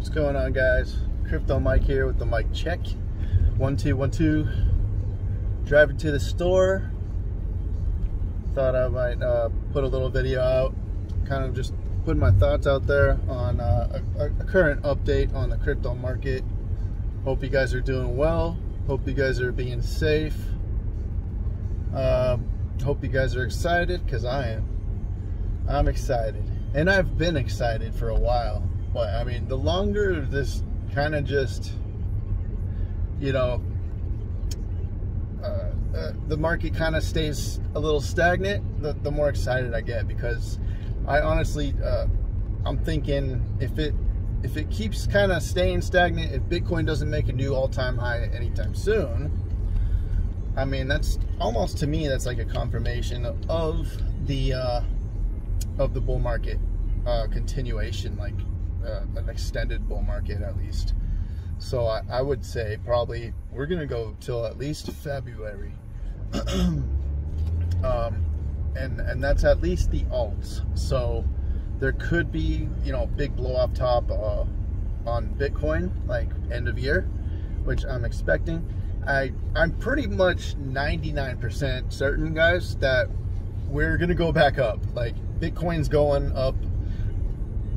What's going on, guys? Crypto Mike here with the mic check. One two one two. Driving to the store. Thought I might uh, put a little video out, kind of just putting my thoughts out there on uh, a, a current update on the crypto market. Hope you guys are doing well. Hope you guys are being safe. Um, hope you guys are excited because I am. I'm excited, and I've been excited for a while. But I mean, the longer this kind of just, you know, uh, uh, the market kind of stays a little stagnant, the, the more excited I get because I honestly, uh, I'm thinking if it if it keeps kind of staying stagnant, if Bitcoin doesn't make a new all-time high anytime soon, I mean that's almost to me that's like a confirmation of the uh, of the bull market uh, continuation, like uh, an extended bull market at least. So I, I would say probably we're gonna go till at least February, um, and and that's at least the alts. So there could be you know big blow off top uh, on Bitcoin like end of year, which I'm expecting. I I'm pretty much 99% certain, guys, that we're gonna go back up. Like Bitcoin's going up.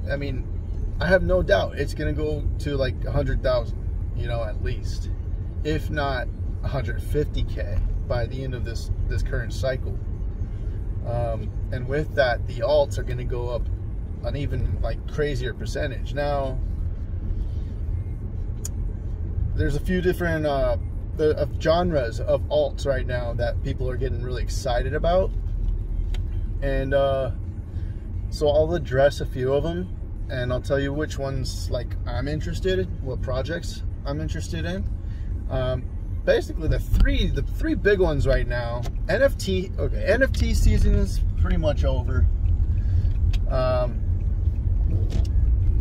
I mean, I have no doubt it's gonna go to like 100,000, you know, at least, if not 150k by the end of this this current cycle. Um, and with that, the alts are gonna go up an even like crazier percentage. Now, there's a few different uh, the of genres of alts right now that people are getting really excited about, and uh, so I'll address a few of them, and I'll tell you which ones like I'm interested in, what projects I'm interested in. Um, basically, the three the three big ones right now. NFT okay, NFT season is pretty much over. Um,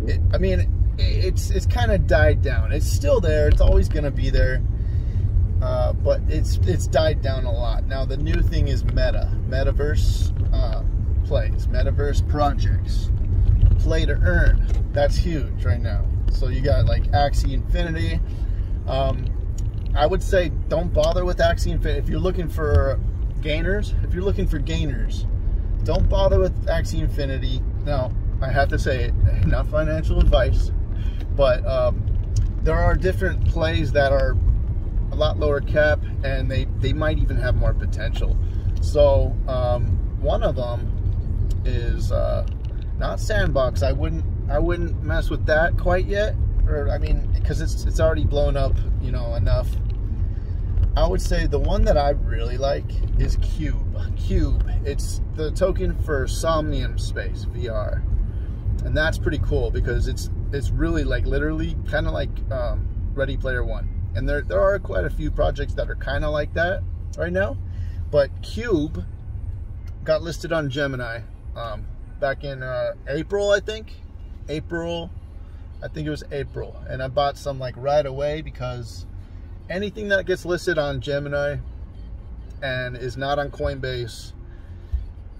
it, I mean, it's it's kind of died down. It's still there. It's always going to be there. Uh, but it's it's died down a lot. Now the new thing is Meta, Metaverse uh, plays, Metaverse projects, play to earn. That's huge right now. So you got like Axie Infinity. Um, I would say don't bother with Axie Infinity if you're looking for gainers. If you're looking for gainers, don't bother with Axie Infinity. Now I have to say it, not financial advice, but um, there are different plays that are a lot lower cap and they, they might even have more potential. So um, one of them is uh, not Sandbox. I wouldn't I wouldn't mess with that quite yet, or I mean because it's it's already blown up, you know, enough. I would say the one that I really like is Cube. Cube. It's the token for Somnium Space VR, and that's pretty cool because it's it's really like literally kind of like um, Ready Player One and there, there are quite a few projects that are kind of like that right now. But Cube got listed on Gemini um, back in uh, April, I think. April, I think it was April. And I bought some like right away because anything that gets listed on Gemini and is not on Coinbase,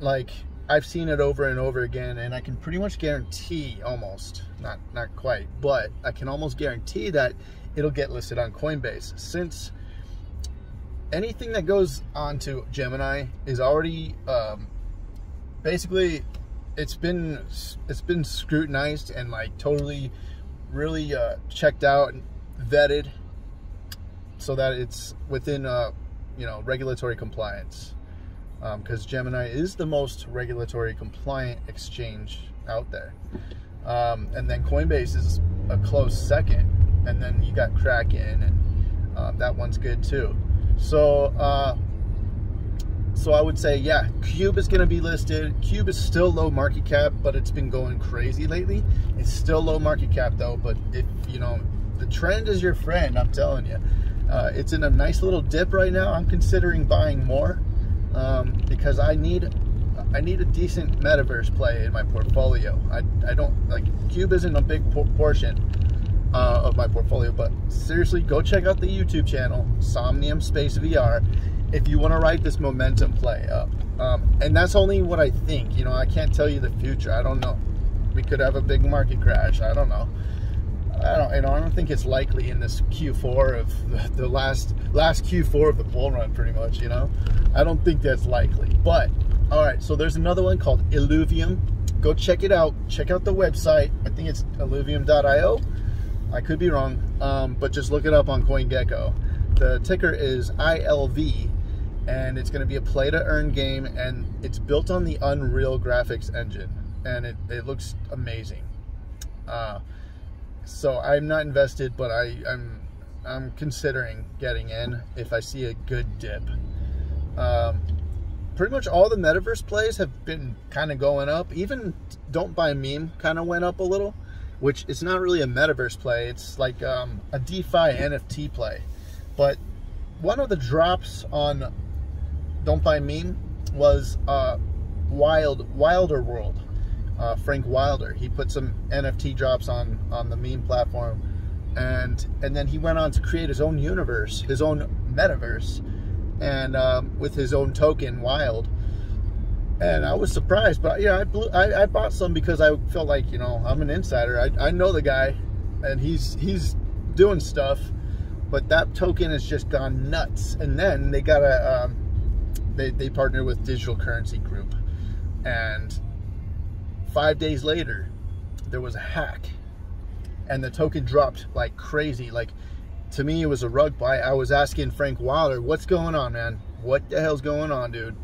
like I've seen it over and over again, and I can pretty much guarantee almost, not not quite, but I can almost guarantee that it'll get listed on Coinbase. Since anything that goes onto Gemini is already um, basically it's been it's been scrutinized and like totally really uh, checked out and vetted so that it's within uh, you know regulatory compliance because um, Gemini is the most regulatory compliant exchange out there um, and then Coinbase is a close second and then you got Kraken, and um, that one's good too. So, uh, so I would say, yeah, Cube is going to be listed. Cube is still low market cap, but it's been going crazy lately. It's still low market cap though, but if you know, the trend is your friend. I'm telling you, uh, it's in a nice little dip right now. I'm considering buying more um, because I need I need a decent metaverse play in my portfolio. I, I don't like Cube isn't a big portion uh, of my portfolio. But seriously, go check out the YouTube channel, Somnium Space VR, if you want to write this momentum play up. Um, and that's only what I think. You know, I can't tell you the future. I don't know. We could have a big market crash. I don't know. I don't, you know, I don't think it's likely in this Q4 of the, the last last Q4 of the bull run, pretty much. You know, I don't think that's likely. But all right, so there's another one called Illuvium. Go check it out. Check out the website. I think it's illuvium.io. I could be wrong, um, but just look it up on CoinGecko. The ticker is ILV, and it's going to be a play to earn game, and it's built on the Unreal graphics engine, and it, it looks amazing. Uh, so I'm not invested, but I, I'm I'm considering getting in if I see a good dip. Um, pretty much all the metaverse plays have been kind of going up. Even Don't Buy Meme kind of went up a little, which is not really a metaverse play. It's like um, a DeFi NFT play. But one of the drops on Don't Buy Meme was uh, Wild Wilder World uh, Frank Wilder. He put some NFT drops on on the meme platform, and and then he went on to create his own universe, his own metaverse, and um, with his own token, Wild. And I was surprised, but yeah, I, blew, I, I bought some because I felt like you know I'm an insider. I, I know the guy, and he's he's doing stuff, but that token has just gone nuts. And then they got a um, they they partnered with Digital Currency Group, and Five days later, there was a hack and the token dropped like crazy. Like to me, it was a rug buy. I was asking Frank Wilder, what's going on, man? What the hell's going on, dude?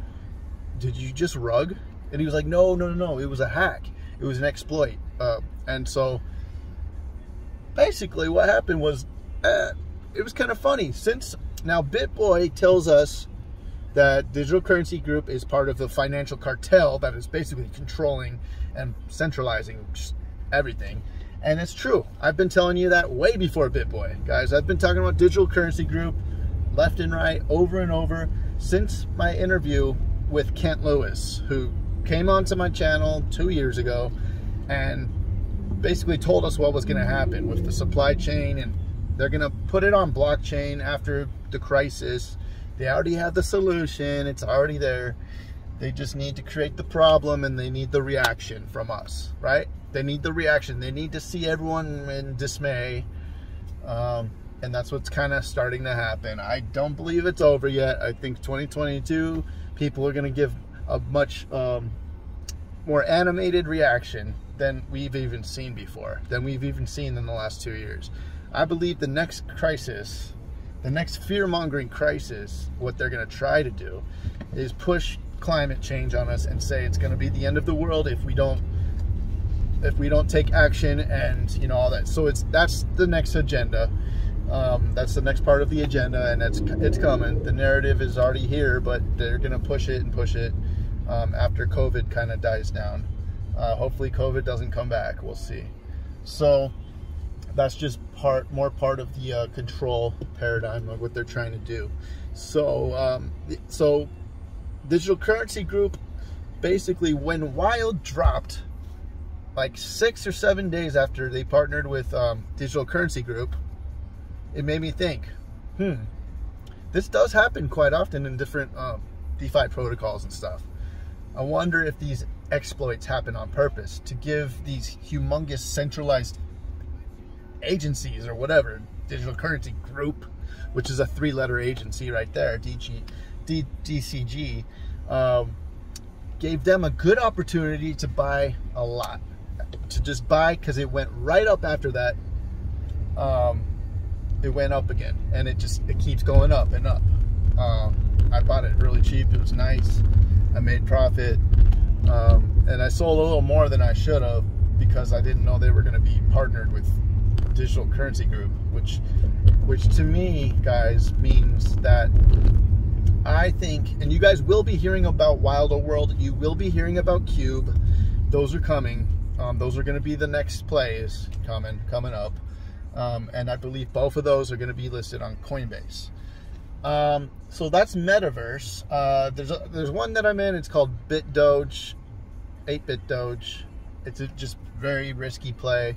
Did you just rug? And he was like, no, no, no, no. It was a hack. It was an exploit. Uh, and so basically what happened was uh, it was kind of funny. Since now BitBoy tells us that Digital Currency Group is part of the financial cartel that is basically controlling and centralizing everything. And it's true. I've been telling you that way before BitBoy, guys. I've been talking about Digital Currency Group left and right over and over since my interview with Kent Lewis, who came onto my channel two years ago and basically told us what was going to happen with the supply chain and they're going to put it on blockchain after the crisis they already have the solution. It's already there. They just need to create the problem and they need the reaction from us, right? They need the reaction. They need to see everyone in dismay. Um, and that's what's kind of starting to happen. I don't believe it's over yet. I think 2022, people are going to give a much um, more animated reaction than we've even seen before, than we've even seen in the last two years. I believe the next crisis the next fear-mongering crisis, what they're going to try to do is push climate change on us and say it's going to be the end of the world if we don't if we don't take action and you know all that. So it's that's the next agenda. Um, that's the next part of the agenda and it's it's coming. The narrative is already here but they're going to push it and push it um, after covid kind of dies down. Uh, hopefully covid doesn't come back. We'll see. So that's just part more part of the uh, control paradigm of what they're trying to do. So, um, so digital currency group basically when Wild dropped, like six or seven days after they partnered with um, digital currency group, it made me think, hmm, this does happen quite often in different um, DeFi protocols and stuff. I wonder if these exploits happen on purpose to give these humongous centralized agencies or whatever, digital currency group, which is a three letter agency right there, DG, D, DCG, um, gave them a good opportunity to buy a lot. To just buy because it went right up after that. Um, it went up again and it just it keeps going up and up. Um, I bought it really cheap. It was nice. I made profit. Um, and I sold a little more than I should have because I didn't know they were going to be partnered with digital currency group, which which to me, guys, means that I think, and you guys will be hearing about Wilder World. You will be hearing about Cube. Those are coming. Um, those are going to be the next plays coming coming up, um, and I believe both of those are going to be listed on Coinbase. Um, so that's Metaverse. Uh, there's a, there's one that I'm in. It's called Bit Doge, 8-bit Doge. It's a just very risky play.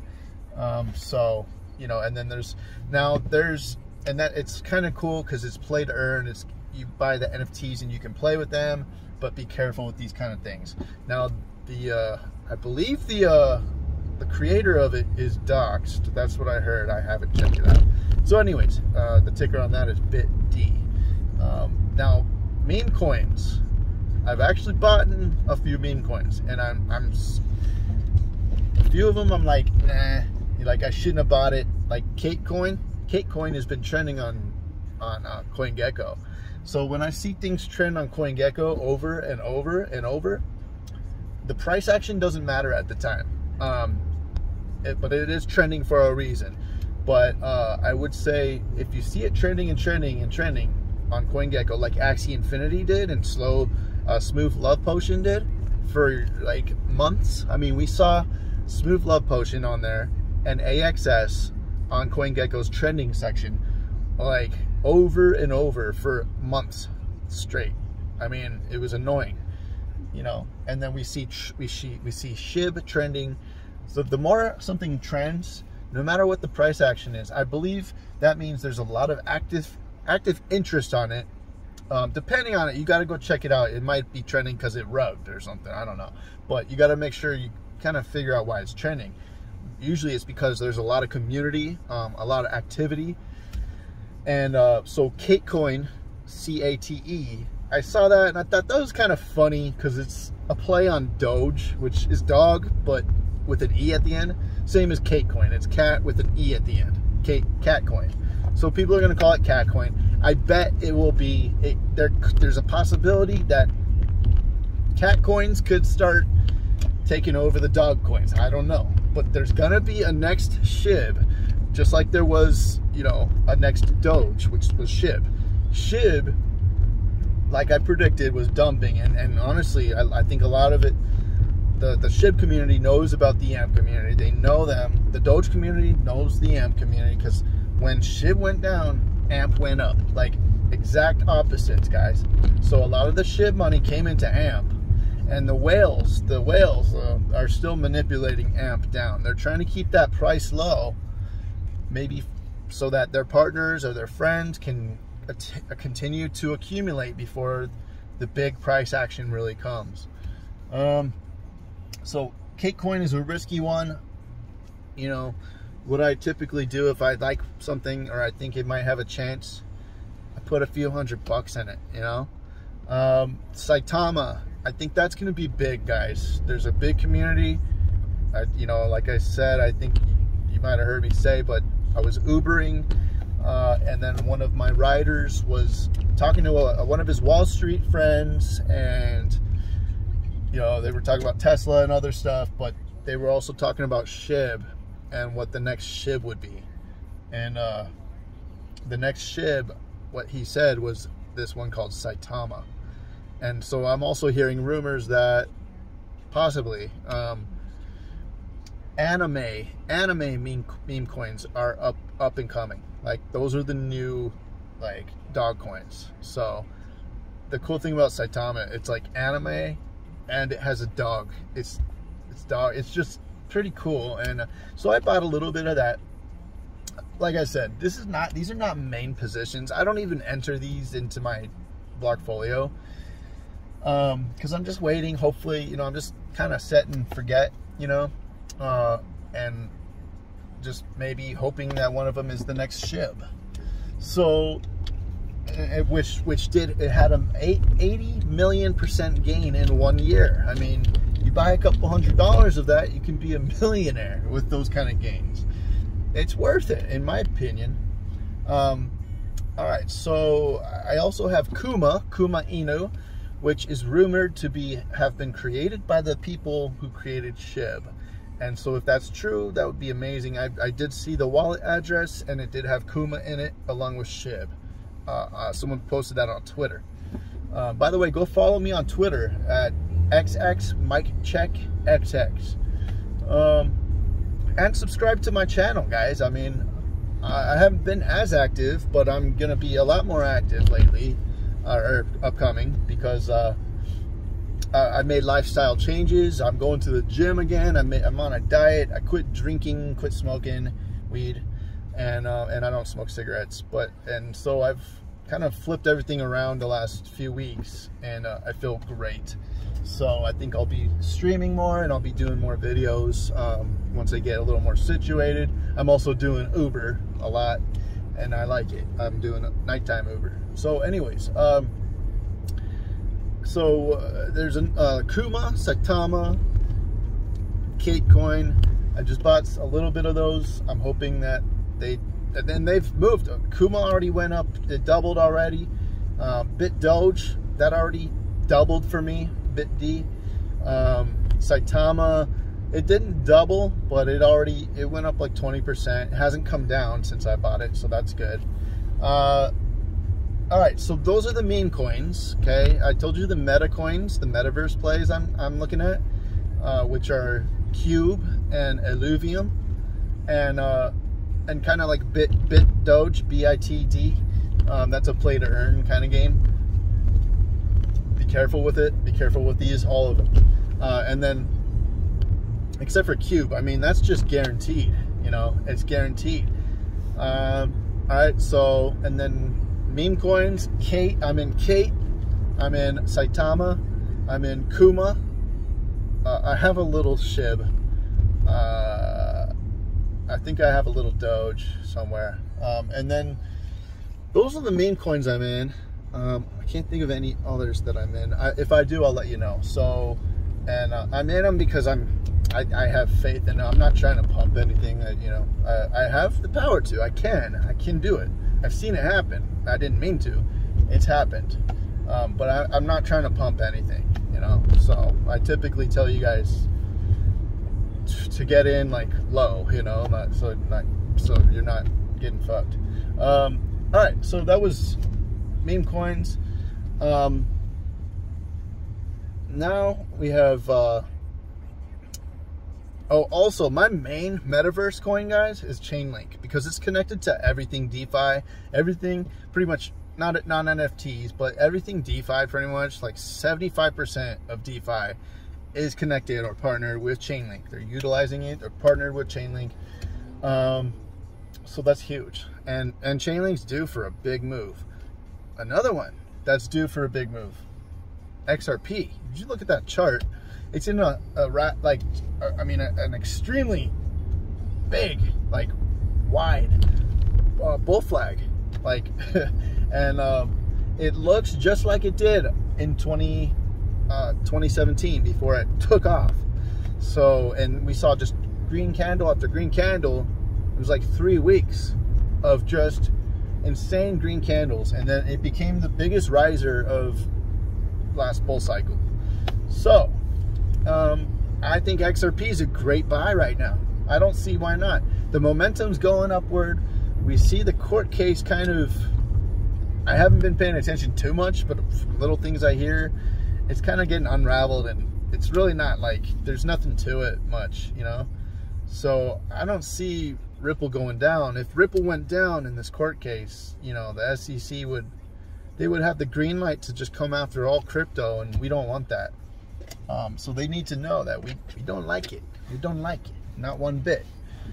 Um, so, you know, and then there's now there's and that it's kind of cool because it's play to earn. It's you buy the NFTs and you can play with them, but be careful with these kind of things. Now, the uh, I believe the uh, the creator of it is doxxed. That's what I heard. I haven't checked it out. So, anyways, uh, the ticker on that is BitD. Um, now, meme coins. I've actually bought a few meme coins, and I'm, I'm a few of them. I'm like, nah, like I shouldn't have bought it. Like Catecoin, Kate Coin has been trending on on uh, CoinGecko. So when I see things trend on CoinGecko over and over and over, the price action doesn't matter at the time. Um, it, but it is trending for a reason. But uh, I would say if you see it trending and trending and trending on CoinGecko, like Axie Infinity did and Slow uh, Smooth Love Potion did for like months. I mean, we saw Smooth Love Potion on there and AXS on CoinGecko's trending section like over and over for months straight. I mean, it was annoying, you know. And then we see we see we see SHIB trending. So the more something trends, no matter what the price action is, I believe that means there's a lot of active active interest on it. Um, depending on it, you got to go check it out. It might be trending because it rubbed or something. I don't know, but you got to make sure you kind of figure out why it's trending. Usually, it's because there's a lot of community, um, a lot of activity and uh, so Catecoin, C A T E, I saw that and I thought that was kind of funny because it's a play on Doge, which is dog, but with an E at the end. Same as Catecoin. It's cat with an E at the end. Kate, cat coin. So people are going to call it cat coin. I bet it will be, it, there, there's a possibility that cat coins could start taking over the dog coins. I don't know. But there's going to be a next SHIB just like there was, you know, a next Doge, which was SHIB. SHIB, like I predicted, was dumping, and, and honestly, I, I think a lot of it, the, the SHIB community knows about the AMP community. They know them. The Doge community knows the AMP community because when SHIB went down, AMP went up. Like exact opposites, guys. So a lot of the SHIB money came into AMP, and the whales, the whales uh, are still manipulating AMP down. They're trying to keep that price low maybe so that their partners or their friends can continue to accumulate before the big price action really comes. Um, so Coin is a risky one. You know, what I typically do if I like something or I think it might have a chance, I put a few hundred bucks in it, you know. Um, Saitama, I think that's going to be big, guys. There's a big community. I, you know, like I said, I think you might have heard me say, but I was Ubering, uh, and then one of my riders was talking to a, one of his Wall Street friends, and you know they were talking about Tesla and other stuff, but they were also talking about SHIB and what the next SHIB would be. And uh, the next SHIB, what he said was this one called Saitama. And so I'm also hearing rumors that possibly um, anime anime meme, meme coins are up up and coming. Like those are the new like dog coins. So the cool thing about saitama it's like anime and it has a dog. It's it's dog it's just pretty cool. And uh, so i bought a little bit of that. Like i said this is not these are not main positions. I don't even enter these into my blockfolio um because i'm just waiting hopefully you know i'm just kind of set and forget you know uh, and just maybe hoping that one of them is the next SHIB. So, which which did it had an 80 million percent gain in one year. I mean, you buy a couple hundred dollars of that, you can be a millionaire with those kind of gains. It's worth it, in my opinion. Um, all right, so I also have Kuma, Kuma Inu, which is rumored to be have been created by the people who created SHIB. And so if that's true, that would be amazing. I, I did see the wallet address and it did have Kuma in it along with Shib. Uh, uh, someone posted that on Twitter. Uh, by the way, go follow me on Twitter at xxmikecheckxx. Um, and subscribe to my channel, guys. I mean, I haven't been as active, but I'm going to be a lot more active lately, or upcoming, because uh, uh, I made lifestyle changes. I'm going to the gym again. I'm, I'm on a diet. I quit drinking, quit smoking weed, and uh, and I don't smoke cigarettes. But and so I've kind of flipped everything around the last few weeks, and uh, I feel great. So I think I'll be streaming more and I'll be doing more videos um, once I get a little more situated. I'm also doing Uber a lot and I like it. I'm doing a nighttime Uber. So anyways, um, so uh, there's a uh, Kuma, Saitama, Catecoin. I just bought a little bit of those. I'm hoping that they, and then they've moved. Kuma already went up, it doubled already. Um, Bit Doge, that already doubled for me. Bit D. Um, Saitama, it didn't double, but it already, it went up like 20%. It hasn't come down since I bought it, so that's good. Uh, all right, so those are the meme coins, okay? I told you the meta coins, the metaverse plays I'm, I'm looking at, uh, which are Cube and Illuvium, and uh, and kind of like Bit Bit Doge, B-I-T-D. Um, that's a play to earn kind of game. Be careful with it. Be careful with these, all of them. Uh, and then, except for Cube, I mean, that's just guaranteed. You know, it's guaranteed. Um, all right, so, and then meme coins, Kate, I'm in Kate, I'm in Saitama, I'm in Kuma, uh, I have a little Shib, uh, I think I have a little Doge somewhere, um, and then those are the meme coins I'm in, um, I can't think of any others that I'm in, I, if I do, I'll let you know, so, and uh, I'm in them because I'm, I, I, have faith them. I'm not trying to pump anything that, you know, I, I have the power to, I can, I can do it. I've seen it happen. I didn't mean to. It's happened. Um, but I, am not trying to pump anything, you know. So I typically tell you guys to get in like low, you know, not so not so you're not getting fucked. Um, all right, so that was meme coins. Um, now we have. Uh, Oh, also, my main metaverse coin, guys, is Chainlink because it's connected to everything DeFi, everything pretty much not non NFTs, but everything DeFi pretty much. Like 75% of DeFi is connected or partnered with Chainlink. They're utilizing it. They're partnered with Chainlink. Um, so that's huge. And and Chainlink's due for a big move. Another one that's due for a big move. XRP. Did you look at that chart? It's in a, a rat like I mean a, an extremely big like wide uh, bull flag like and um, it looks just like it did in 20 uh, 2017 before it took off. So and we saw just green candle after green candle. It was like three weeks of just insane green candles and then it became the biggest riser of last bull cycle. So um, I think XRP is a great buy right now. I don't see why not. The momentum's going upward. We see the court case kind of. I haven't been paying attention too much, but little things I hear, it's kind of getting unraveled, and it's really not like there's nothing to it much, you know. So I don't see Ripple going down. If Ripple went down in this court case, you know, the SEC would they would have the green light to just come after all crypto, and we don't want that. Um, so they need to know that we, we don't like it. We don't like it, not one bit.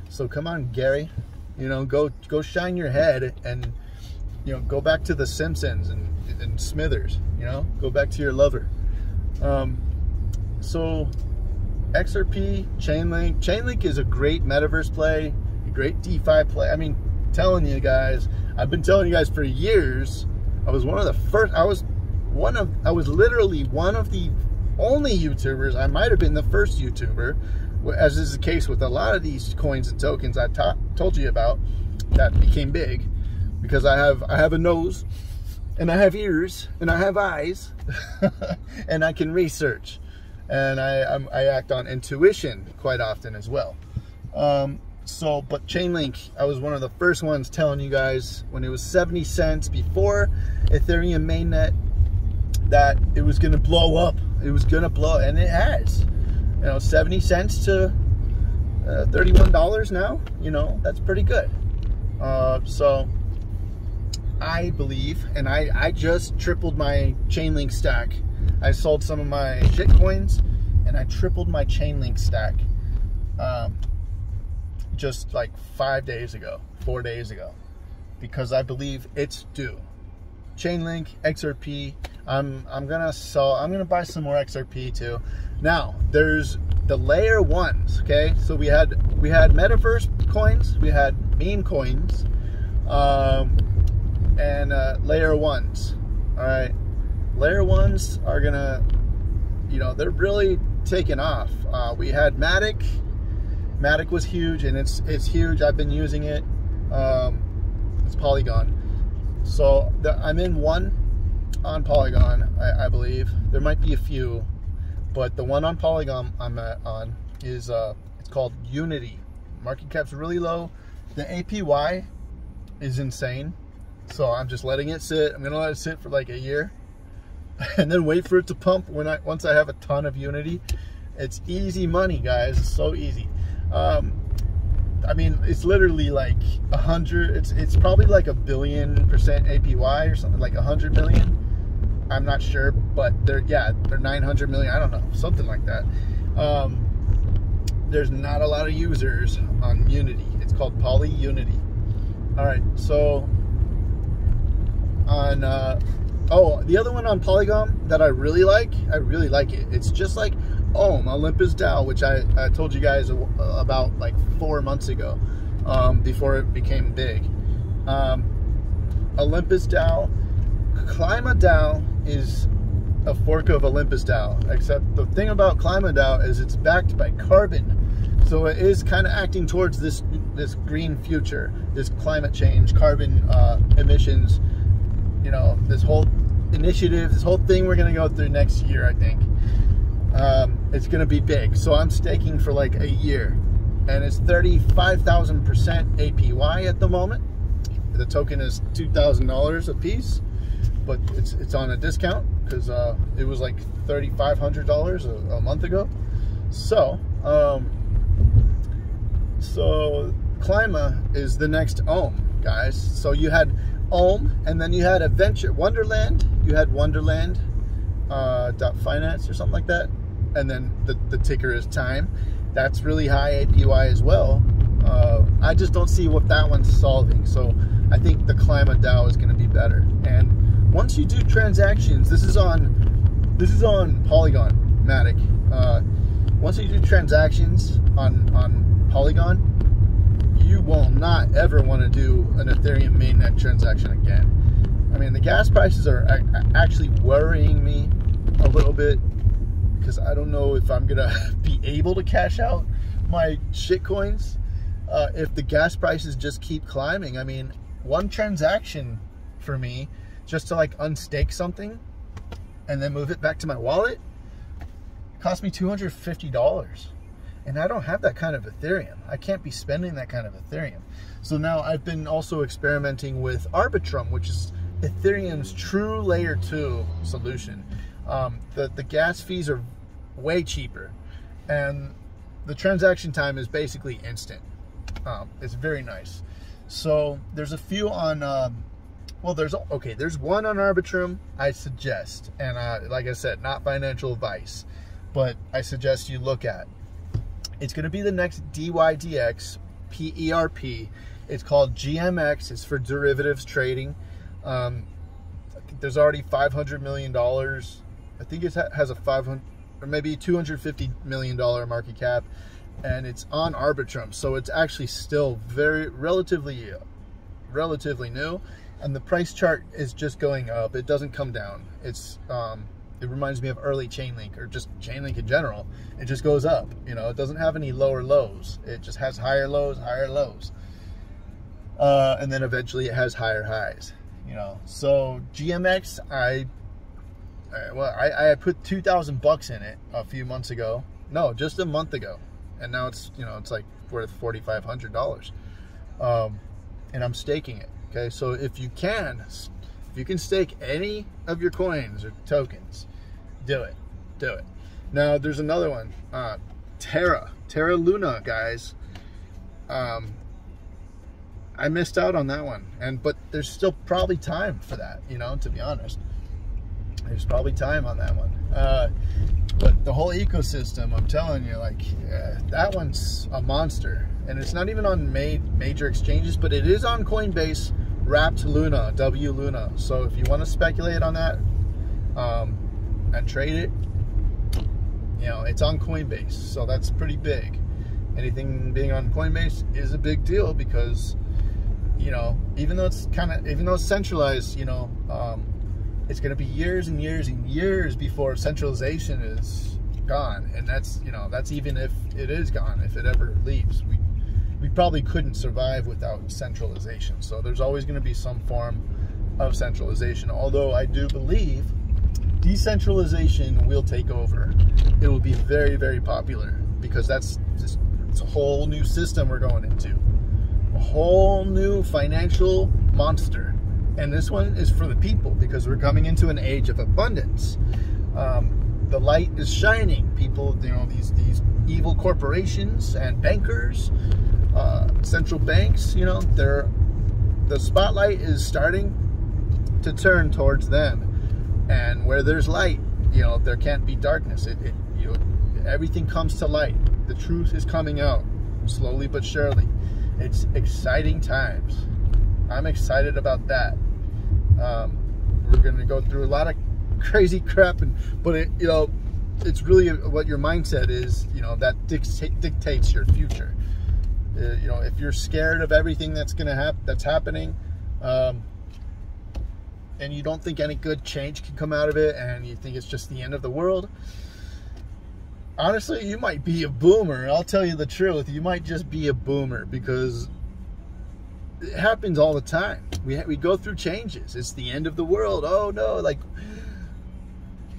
So come on, Gary, you know, go go shine your head and you know go back to the Simpsons and, and Smithers. You know, go back to your lover. Um, so XRP, Chainlink. Chainlink is a great metaverse play, a great DeFi play. I mean, telling you guys, I've been telling you guys for years. I was one of the first. I was one of. I was literally one of the only YouTubers. I might have been the first YouTuber, as is the case with a lot of these coins and tokens I told you about that became big because I have I have a nose and I have ears and I have eyes and I can research and I, I'm, i act on intuition quite often as well. Um, so, but Chainlink, I was one of the first ones telling you guys when it was 70 cents before Ethereum mainnet that it was going to blow up it was gonna blow, and it has. You know, 70 cents to uh, $31 now. You know, that's pretty good. Uh, so I believe, and I, I just tripled my Chainlink stack. I sold some of my shitcoins, and I tripled my Chainlink stack um, just like five days ago, four days ago, because I believe it's due. Chainlink, XRP. I'm I'm gonna sell. I'm gonna buy some more XRP too. Now there's the layer ones. Okay, so we had we had metaverse coins, we had meme coins, um, and uh, layer ones. All right, layer ones are gonna, you know, they're really taking off. Uh, we had Matic. Matic was huge, and it's it's huge. I've been using it. Um, it's Polygon. So the, I'm in one on Polygon, I, I, believe. There might be a few, but the one on Polygon I'm at, on is uh, it's called Unity. Market cap's really low. The APY is insane. So I'm just letting it sit. I'm gonna let it sit for like a year, and then wait for it to pump when I once I have a ton of Unity. It's easy money, guys. It's so easy. Um, I mean, it's literally like a hundred. It's it's probably like a billion percent APY or something like a hundred million. I'm not sure, but they're yeah, they're 900 million. I don't know, something like that. Um, there's not a lot of users on Unity. It's called Poly Unity. All right, so on uh, oh, the other one on Polygon that I really like, I really like it. It's just like Ohm, Olympus DAO, which I, I told you guys about like four months ago um, before it became big. Um, Olympus DAO, Klima DAO is a fork of Olympus DAO, except the thing about Klima DAO is it's backed by carbon. So it is kind of acting towards this this green future, this climate change, carbon uh, emissions, you know, this whole initiative, this whole thing we're going to go through next year, I think um, it's going to be big. So I'm staking for like a year. And it's 35,000% APY at the moment. The token is $2,000 a piece, but it's, it's on a discount because uh, it was like $3,500 a, a, month ago. So, um, so Klima is the next Ohm, guys. So you had Ohm, and then you had Adventure Wonderland. You had Wonderland uh, .finance or something like that and then the, the ticker is time. That's really high APY as well. Uh, I just don't see what that one's solving. So I think the Klima DAO is going to be better. And once you do transactions, this is on this is on Polygon Matic. Uh, once you do transactions on on Polygon, you will not ever want to do an Ethereum mainnet transaction again. I mean, the gas prices are actually worrying me a little bit because I don't know if I'm gonna be able to cash out my shit coins uh, if the gas prices just keep climbing. I mean, one transaction for me just to like unstake something and then move it back to my wallet cost me $250 and I don't have that kind of Ethereum. I can't be spending that kind of Ethereum. So now I've been also experimenting with Arbitrum, which is Ethereum's true layer two solution. Um, the, the gas fees are way cheaper. And the transaction time is basically instant. Um, it's very nice. So there's a few on, um, well, there's, okay, there's one on Arbitrum I suggest. And uh, like I said, not financial advice, but I suggest you look at. It's going to be the next DYDX PERP. It's called GMX. It's for derivatives trading. Um, there's already $500 million. I think it has a 500 or maybe 250 million dollar market cap and it's on Arbitrum so it's actually still very relatively relatively new and the price chart is just going up. It doesn't come down. It's um, it reminds me of early Chainlink or just Chainlink in general. It just goes up you know it doesn't have any lower lows. It just has higher lows higher lows. Uh, and then eventually it has higher highs you know. So GMX I well, I, I put 2,000 bucks in it a few months ago. No, just a month ago. And now it's, you know, it's like worth $4,500. Um, and I'm staking it. Okay. So if you can, if you can stake any of your coins or tokens, do it. Do it. Now there's another one, uh, Terra, Terra Luna, guys. Um, I missed out on that one, and but there's still probably time for that, you know, to be honest there's probably time on that one. Uh, but the whole ecosystem, I'm telling you, like yeah, that one's a monster, and it's not even on made major exchanges, but it is on Coinbase wrapped Luna, W Luna. So if you want to speculate on that um, and trade it, you know, it's on Coinbase. So that's pretty big. Anything being on Coinbase is a big deal because, you know, even though it's kind of, even though it's centralized, you know, um, it's going to be years and years and years before centralization is gone. And that's, you know, that's even if it is gone, if it ever leaves. We, we probably couldn't survive without centralization. So there's always going to be some form of centralization. Although I do believe decentralization will take over. It will be very, very popular because that's just it's a whole new system we're going into. A whole new financial monster. And this one is for the people because we're coming into an age of abundance. Um, the light is shining. People, you know, these these evil corporations and bankers, uh, central banks, you know, they're the spotlight is starting to turn towards them. And where there's light, you know, there can't be darkness. It, it you know, everything comes to light. The truth is coming out slowly but surely. It's exciting times. I'm excited about that. Um, we're going to go through a lot of crazy crap, and but it, you know, it's really what your mindset is. You know, that dictates your future. Uh, you know, if you're scared of everything that's going to happen, that's happening, um, and you don't think any good change can come out of it, and you think it's just the end of the world. Honestly, you might be a boomer. I'll tell you the truth. You might just be a boomer because it happens all the time. We we go through changes. It's the end of the world. Oh no, like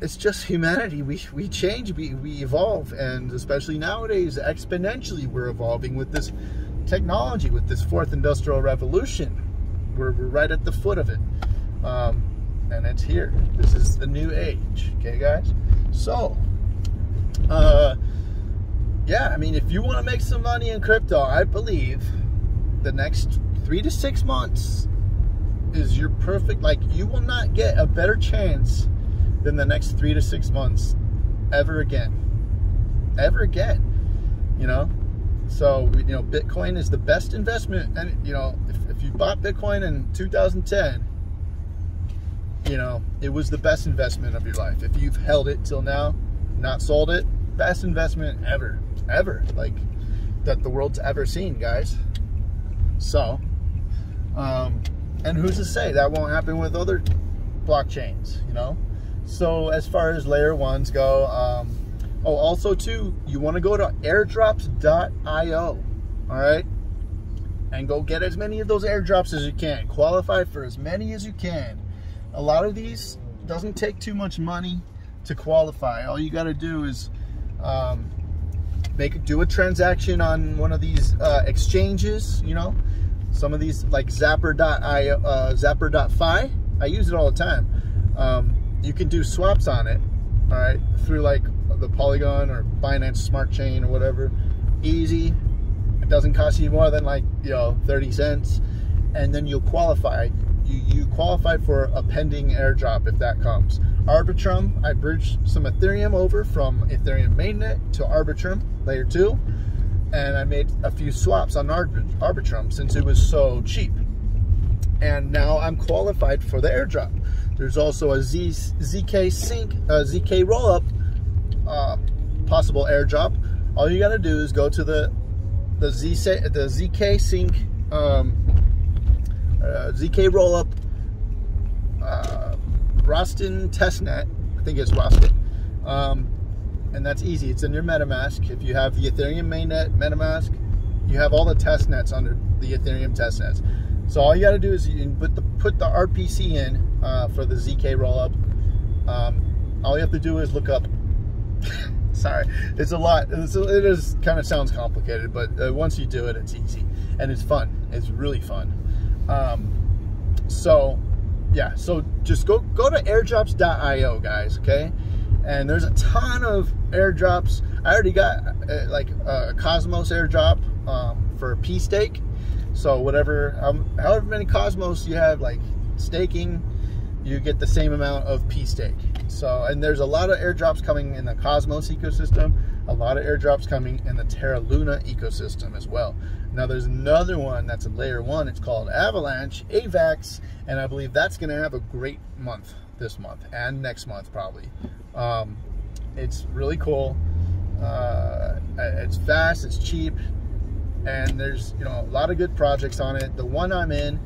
it's just humanity. We we change, we we evolve, and especially nowadays, exponentially, we're evolving with this technology, with this fourth industrial revolution. We're, we're right at the foot of it, um, and it's here. This is the new age. Okay, guys. So, uh, yeah, I mean, if you want to make some money in crypto, I believe the next three to six months is your perfect, like, you will not get a better chance than the next three to six months ever again. Ever again. You know? So, you know, Bitcoin is the best investment. And, you know, if, if you bought Bitcoin in 2010, you know, it was the best investment of your life. If you've held it till now, not sold it, best investment ever. Ever. Like, that the world's ever seen, guys. So, um, and who's to say that won't happen with other blockchains, you know? So as far as layer ones go, um, oh, also too, you want to go to airdrops.io, all right? And go get as many of those airdrops as you can. Qualify for as many as you can. A lot of these doesn't take too much money to qualify. All you got to do is um, make do a transaction on one of these uh, exchanges, you know, some of these like zapper.io, uh, zapper.fi. I use it all the time. Um, you can do swaps on it, all right, through like the Polygon or Binance Smart Chain or whatever. Easy. It doesn't cost you more than like, you know, 30 cents. And then you'll qualify. You, you qualify for a pending airdrop if that comes. Arbitrum, I bridged some Ethereum over from Ethereum mainnet to Arbitrum layer 2. And I made a few swaps on Arbitrum since it was so cheap. And now I'm qualified for the airdrop. There's also a Z, zkSync, uh, ZK rollup uh, possible airdrop. All you got to do is go to the the Z the zkSync um, uh, ZK rollup uh, Ropsten testnet. I think it's Ropsten. Um, and that's easy. It's in your MetaMask. If you have the Ethereum mainnet MetaMask, you have all the test nets under the Ethereum test nets. So all you got to do is you put the put the RPC in uh, for the ZK rollup. Um, all you have to do is look up. sorry, it's a lot. It's, it is kind of sounds complicated, but uh, once you do it, it's easy and it's fun. It's really fun. Um, so yeah, so just go go to airdrops.io, guys. Okay, and there's a ton of airdrops. I already got uh, like a Cosmos airdrop um, for pSTAKE so whatever, um, however many Cosmos you have, like staking, you get the same amount of pSTAKE. So, and there's a lot of airdrops coming in the Cosmos ecosystem, a lot of airdrops coming in the Terra Luna ecosystem as well. Now there's another one that's a layer one. It's called Avalanche AVAX, and I believe that's going to have a great month this month and next month probably. Um, it's really cool. Uh, it's fast. It's cheap, and there's you know a lot of good projects on it. The one I'm in,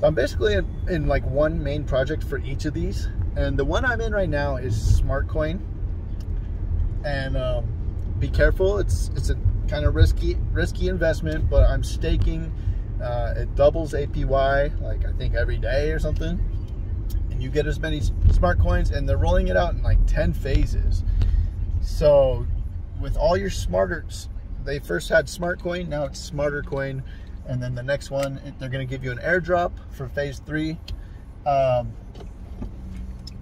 so I'm basically in, in like one main project for each of these, and the one I'm in right now is Smartcoin, and um, be careful. It's it's a kind of risky risky investment, but I'm staking. Uh, it doubles APY like I think every day or something, you get as many smart coins, and they're rolling it out in like 10 phases. So with all your smarter, they first had smart coin, now it's smarter coin, and then the next one they're going to give you an airdrop for phase three. Um,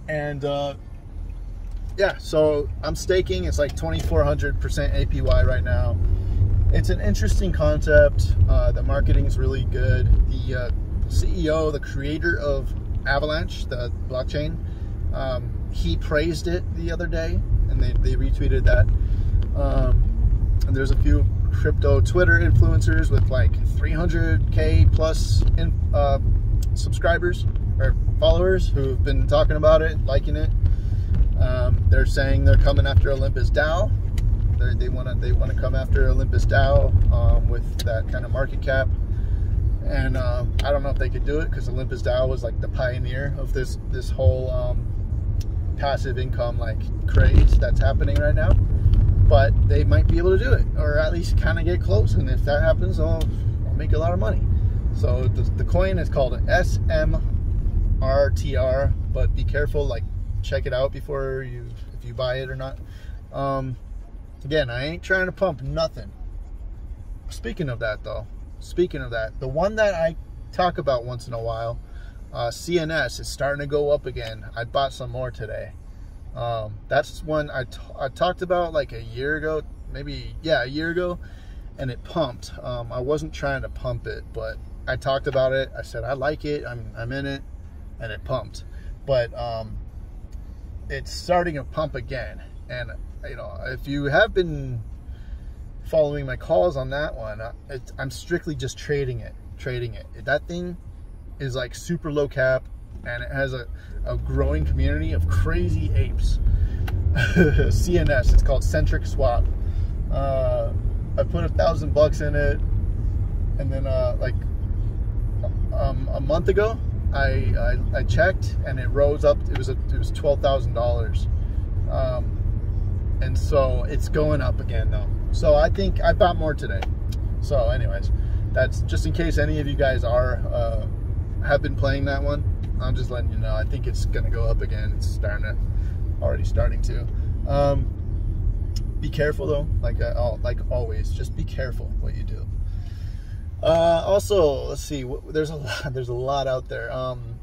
and uh, yeah, so I'm staking. It's like 2,400% APY right now. It's an interesting concept. Uh, the marketing is really good. The uh, CEO, the creator of Avalanche, the blockchain, um, he praised it the other day, and they, they retweeted that. Um, and there's a few crypto Twitter influencers with like 300k plus in, uh, subscribers or followers who've been talking about it, liking it. Um, they're saying they're coming after Olympus DAO. They're, they want to they want to come after Olympus DAO um, with that kind of market cap. And uh, I don't know if they could do it because Olympus DAO was like the pioneer of this this whole um, passive income like craze that's happening right now. But they might be able to do it, or at least kind of get close. And if that happens, I'll, I'll make a lot of money. So the, the coin is called SMRTR, but be careful, like check it out before you if you buy it or not. Um, again, I ain't trying to pump nothing. Speaking of that, though, speaking of that, the one that I talk about once in a while, uh, CNS is starting to go up again. I bought some more today. Um, that's one I, I talked about like a year ago, maybe, yeah, a year ago, and it pumped. Um, I wasn't trying to pump it, but I talked about it. I said, I like it, I'm, I'm in it, and it pumped. But um, it's starting to pump again. And, you know, if you have been following my calls on that one, uh, I'm strictly just trading it, trading it. That thing is like super low cap and it has a, a growing community of crazy apes. CNS, it's called Centric Swap. Uh, I put a thousand bucks in it and then uh, like um, a month ago, I, I, I checked and it rose up. It was a, it was twelve thousand um, dollars, and so it's going up again though. So I think I bought more today. So, anyways, that's just in case any of you guys are uh, have been playing that one. I'm just letting you know. I think it's gonna go up again. It's starting to, already starting to. Um, be careful though, like uh, like always. Just be careful what you do. Uh, also, let's see. There's a lot. There's a lot out there. Um,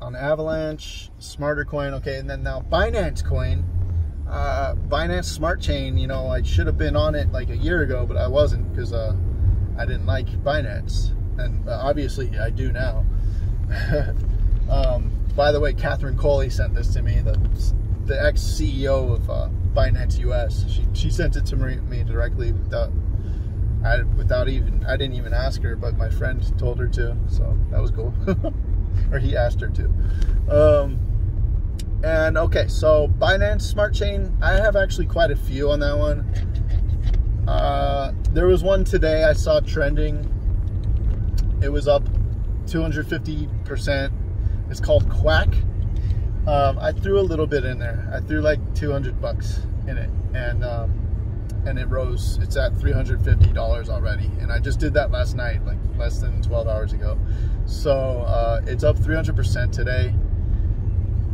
on Avalanche, Smarter Coin. Okay, and then now Binance Coin. Uh, Binance Smart Chain. You know, I should have been on it like a year ago, but I wasn't because uh, I didn't like Binance, and uh, obviously I do now. um, by the way, Catherine Coley sent this to me. The the ex CEO of uh, Binance US. She she sent it to me, directly without I, without even, I didn't even ask her, but my friend told her to, so that was cool. or he asked her to. Um, and okay, so Binance Smart Chain, I have actually quite a few on that one. Uh, there was one today I saw trending. It was up 250%. It's called Quack. Um, I threw a little bit in there. I threw like 200 bucks in it. And um, and it rose. It's at $350 already. And I just did that last night, like less than 12 hours ago. So uh, it's up 300% today.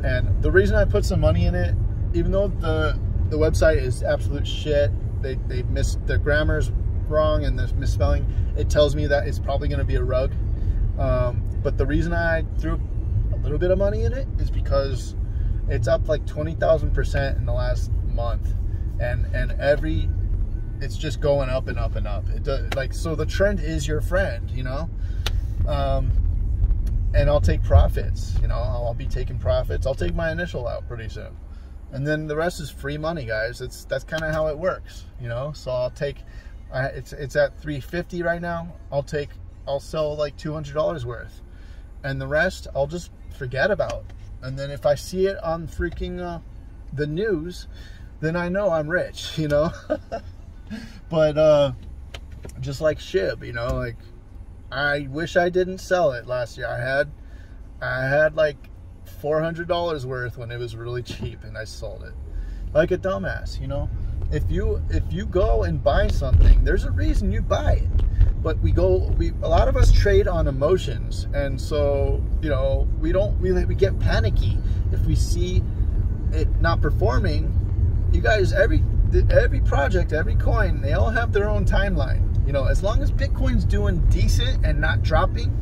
And the reason I put some money in it, even though the the website is absolute shit, they, they missed the grammar's wrong and the misspelling, it tells me that it's probably going to be a rug. Um, but the reason I threw a little bit of money in it is because it's up like 20,000% in the last month. And, and every it's just going up and up and up. It does, like so the trend is your friend, you know. Um, and I'll take profits. You know, I'll, be taking profits. I'll take my initial out pretty soon, and then the rest is free money, guys. It's that's kind of how it works, you know. So I'll take I, it's it's at 350 right now. I'll take I'll sell like $200 worth, and the rest I'll just forget about. And then if I see it on freaking uh, the news, then I know I'm rich, you know. but uh, just like Shib, you know, like I wish I didn't sell it last year. I had I had like $400 worth when it was really cheap and I sold it. Like a dumbass, you know? If you if you go and buy something, there's a reason you buy it. But we go we a lot of us trade on emotions and so, you know, we don't we, we get panicky if we see it not performing. You guys every every project, every coin, they all have their own timeline. You know, as long as Bitcoin's doing decent and not dropping,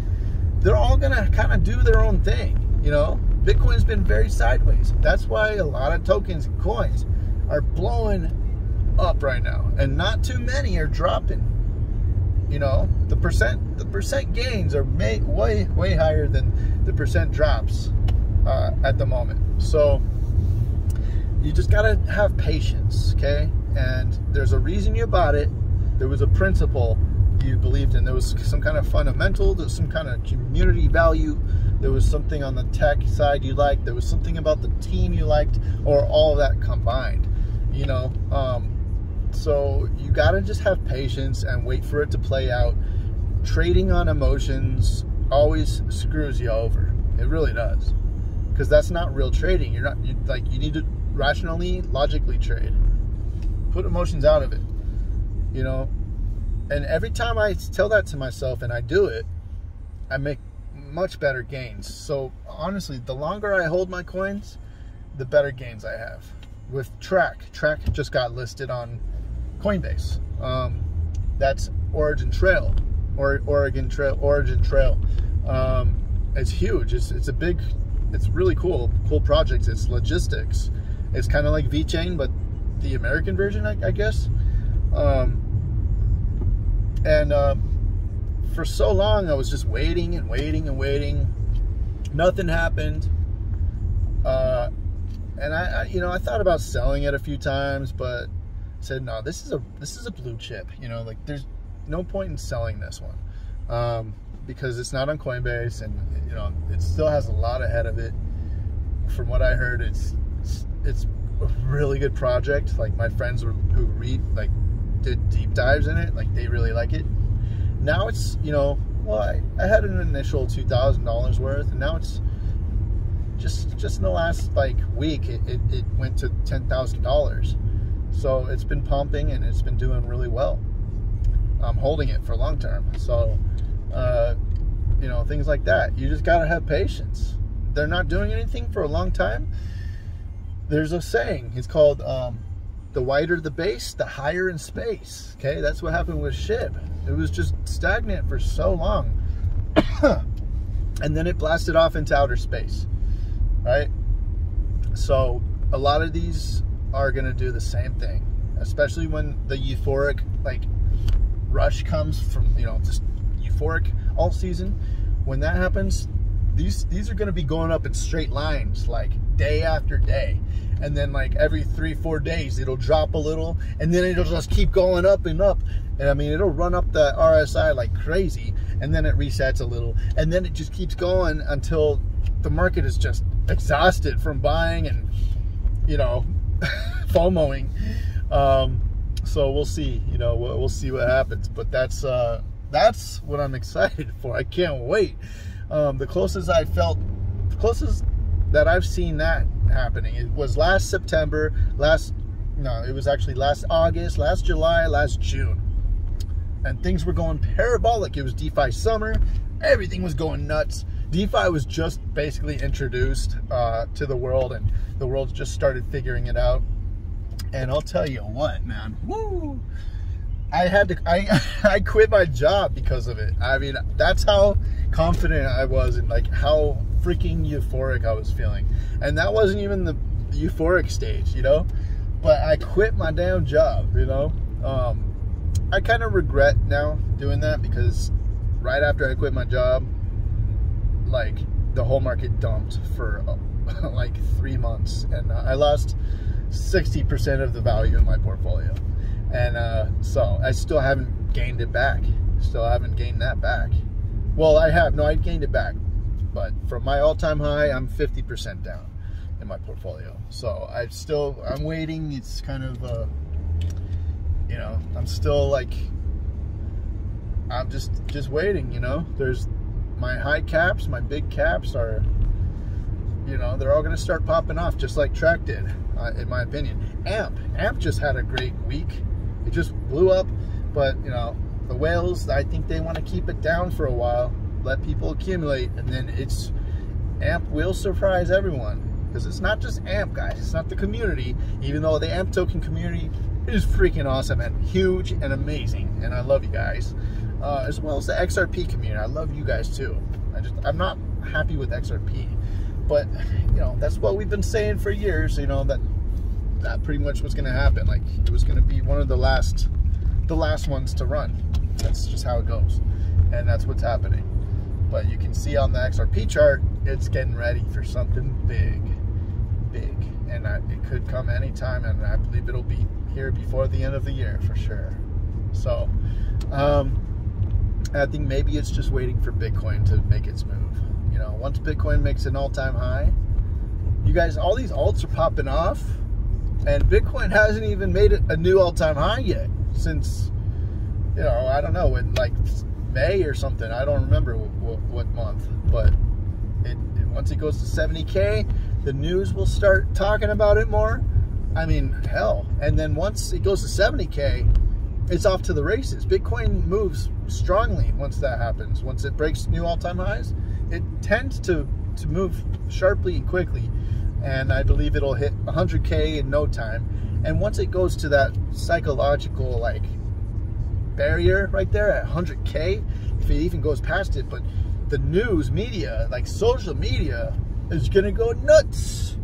they're all gonna kind of do their own thing. You know, Bitcoin's been very sideways. That's why a lot of tokens and coins are blowing up right now, and not too many are dropping. You know, the percent the percent gains are way way way higher than the percent drops uh, at the moment. So you just gotta have patience, okay? And there's a reason you bought it. There was a principle you believed in. There was some kind of fundamental, there was some kind of community value, there was something on the tech side you liked, there was something about the team you liked, or all of that combined, you know? Um, so you gotta just have patience and wait for it to play out. Trading on emotions always screws you over. It really does. Because that's not real trading. You're not, you, like, you need to rationally, logically trade. Put emotions out of it. You know, and every time I tell that to myself and I do it, I make much better gains. So honestly, the longer I hold my coins, the better gains I have. With TRAC, TRAC just got listed on Coinbase. Um, that's Origin Trail, or Oregon Trail, Origin Trail. Um, it's huge. It's it's a big, it's really cool, cool project. It's logistics. It's kind of like VeChain, but the American version, I, I guess. Um, and uh, for so long, I was just waiting and waiting and waiting. Nothing happened. Uh, and I, I, you know, I thought about selling it a few times, but said, no, this is a this is a blue chip. You know, like there's no point in selling this one um, because it's not on Coinbase, and you know, it still has a lot ahead of it. From what I heard, it's it's, it's a really good project. Like my friends who read like did deep dives in it. Like they really like it. Now it's you know well I, I had an initial two thousand dollars worth, and now it's just just in the last like week it, it, it went to ten thousand dollars. So it's been pumping and it's been doing really well. I'm holding it for long term. So uh, you know things like that. You just gotta have patience. They're not doing anything for a long time. There's a saying. It's called um, the wider the base, the higher in space. Okay, that's what happened with SHIB. It was just stagnant for so long. and then it blasted off into outer space, right? So a lot of these are going to do the same thing, especially when the euphoric like rush comes from, you know, just euphoric all season. When that happens, these these are going to be going up in straight lines like day after day and then like every three four days it'll drop a little and then it'll just keep going up and up. And i mean it'll run up the rsi like crazy and then it resets a little and then it just keeps going until the market is just exhausted from buying and you know fomoing. Um, so we'll see you know we'll, we'll see what happens but that's uh that's what i'm excited for. I can't wait. Um, the closest i felt the closest that i've seen that happening. It was last September, last, no, it was actually last August, last July, last June. And things were going parabolic. It was DeFi summer. Everything was going nuts. DeFi was just basically introduced uh, to the world and the world just started figuring it out. And I'll tell you what, man, woo! I had to, I, I quit my job because of it. I mean, that's how confident I was and like how freaking euphoric I was feeling. And that wasn't even the euphoric stage, you know? But I quit my damn job, you know? Um, I kind of regret now doing that because right after I quit my job, like the whole market dumped for uh, like three months and I lost 60% of the value in my portfolio. And uh, so I still haven't gained it back. Still haven't gained that back. Well, I have. No, I gained it back. But from my all-time high, I'm 50% down in my portfolio. So I still, I'm waiting. It's kind of, uh, you know, I'm still like, I'm just, just waiting, you know. There's my high caps, my big caps are, you know, they're all going to start popping off just like TRAC did, uh, in my opinion. Amp, Amp just had a great week. It just blew up, but, you know, the whales, I think they want to keep it down for a while, let people accumulate, and then it's, Amp will surprise everyone. Because it's not just AMP, guys. It's not the community, even though the AMP token community is freaking awesome and huge and amazing. And I love you guys. Uh, as well as the XRP community. I love you guys too. I just, I'm not happy with XRP. But, you know, that's what we've been saying for years, you know, that that pretty much was going to happen. Like, it was going to be one of the last, the last ones to run. That's just how it goes. And that's what's happening. But you can see on the XRP chart, it's getting ready for something big big, and I, it could come anytime, and I believe it'll be here before the end of the year for sure. So, um, I think maybe it's just waiting for Bitcoin to make its move. You know, once Bitcoin makes an all-time high, you guys, all these alts are popping off, and Bitcoin hasn't even made a new all-time high yet since, you know, I don't know, in like May or something. I don't remember what, what month, but it, it, once it goes to 70k, the news will start talking about it more. I mean, hell. And then once it goes to 70K, it's off to the races. Bitcoin moves strongly once that happens. Once it breaks new all-time highs, it tends to, to move sharply and quickly. And I believe it'll hit 100K in no time. And once it goes to that psychological, like, barrier right there at 100K, if it even goes past it, but the news media, like social media, is gonna go nuts.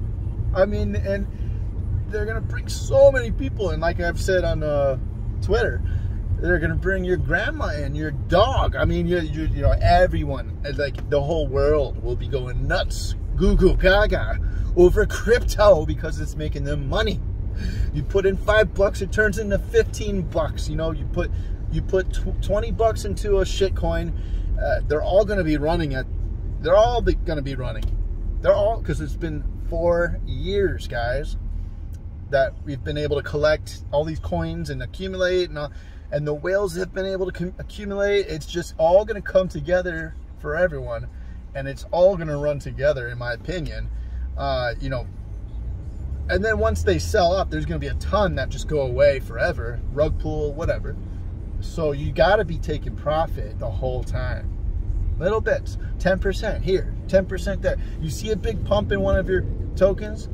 I mean, and they're gonna bring so many people And Like I've said on uh, Twitter, they're gonna bring your grandma and your dog. I mean, you, you, you know, everyone, like the whole world, will be going nuts, goo goo gaga, over crypto because it's making them money. You put in five bucks, it turns into fifteen bucks. You know, you put you put twenty bucks into a shitcoin. Uh, they're all gonna be running at. They're all gonna be running they're all, because it's been four years, guys, that we've been able to collect all these coins and accumulate, and, and the whales have been able to accumulate. It's just all going to come together for everyone, and it's all going to run together, in my opinion. Uh, you know, and then once they sell up, there's going to be a ton that just go away forever, rug pull, whatever. So you got to be taking profit the whole time. Little bits. 10% here 10% there. You see a big pump in one of your tokens?